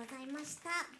ございました。